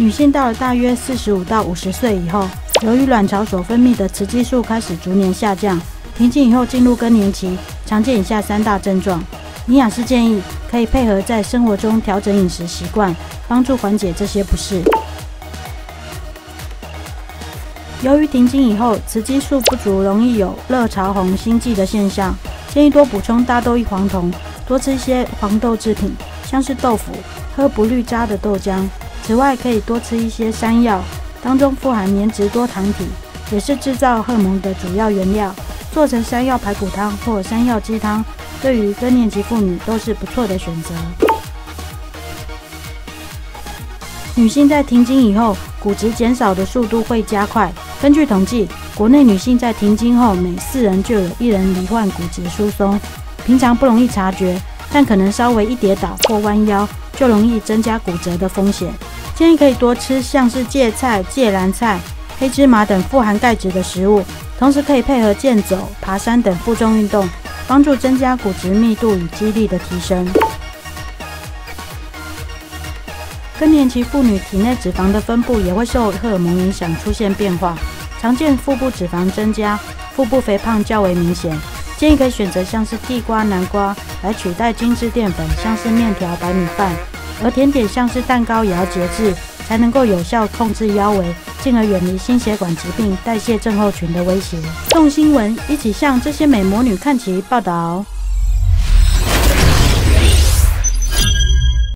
女性到了大约四十五到五十岁以后，由于卵巢所分泌的雌激素开始逐年下降，停经以后进入更年期，常见以下三大症状。营养师建议可以配合在生活中调整饮食习惯，帮助缓解这些不适。由于停经以后，雌激素不足，容易有热潮红、心悸的现象，建议多补充大豆异黄酮，多吃一些黄豆制品，像是豆腐，喝不滤渣的豆浆。此外，可以多吃一些山药，当中富含黏质多糖体，也是制造荷尔蒙的主要原料。做成山药排骨汤或山药鸡汤，对于更年期妇女都是不错的选择。女性在停经以后，骨质减少的速度会加快。根据统计，国内女性在停经后，每四人就有一人罹患骨质疏松。平常不容易察觉，但可能稍微一跌倒或弯腰，就容易增加骨折的风险。建议可以多吃像是芥菜、芥蓝菜、黑芝麻等富含钙质的食物，同时可以配合健走、爬山等负重运动，帮助增加骨质密度与肌力的提升。更年期妇女体内脂肪的分布也会受荷尔蒙影响出现变化，常见腹部脂肪增加，腹部肥胖较为明显。建议可以选择像是地瓜、南瓜来取代精致淀粉，像是面条、白米饭。而甜点像是蛋糕也要节制，才能够有效控制腰围，进而远离心血管疾病、代谢症候群的威胁。送新闻一起向这些美魔女看齐报道。